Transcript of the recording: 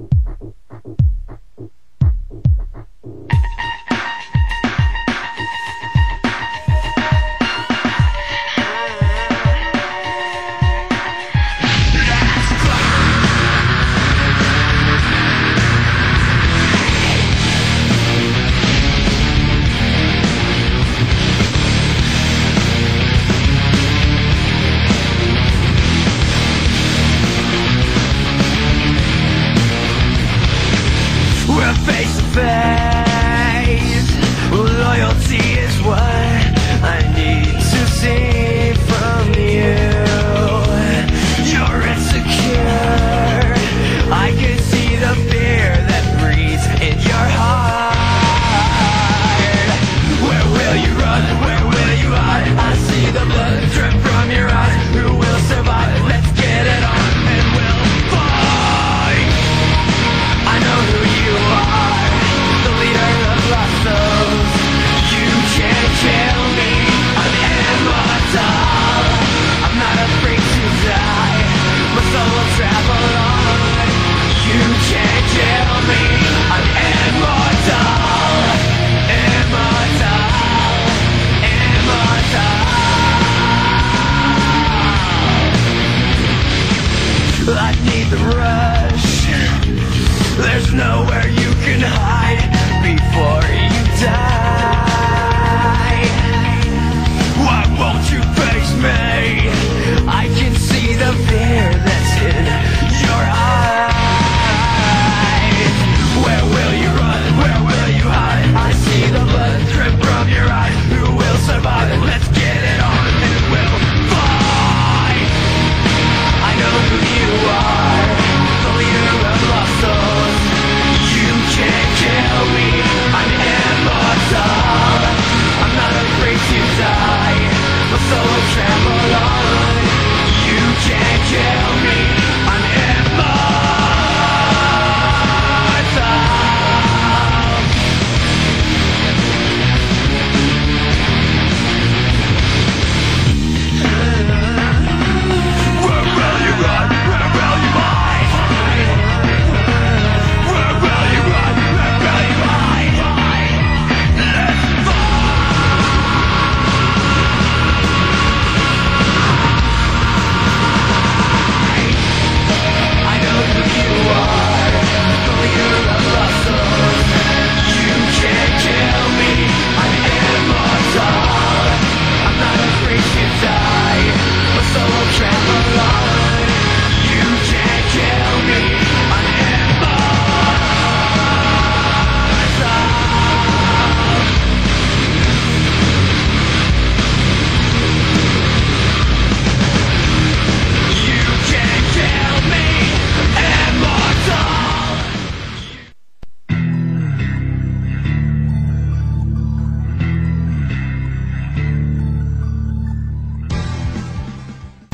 We're face to face. Loyalty is what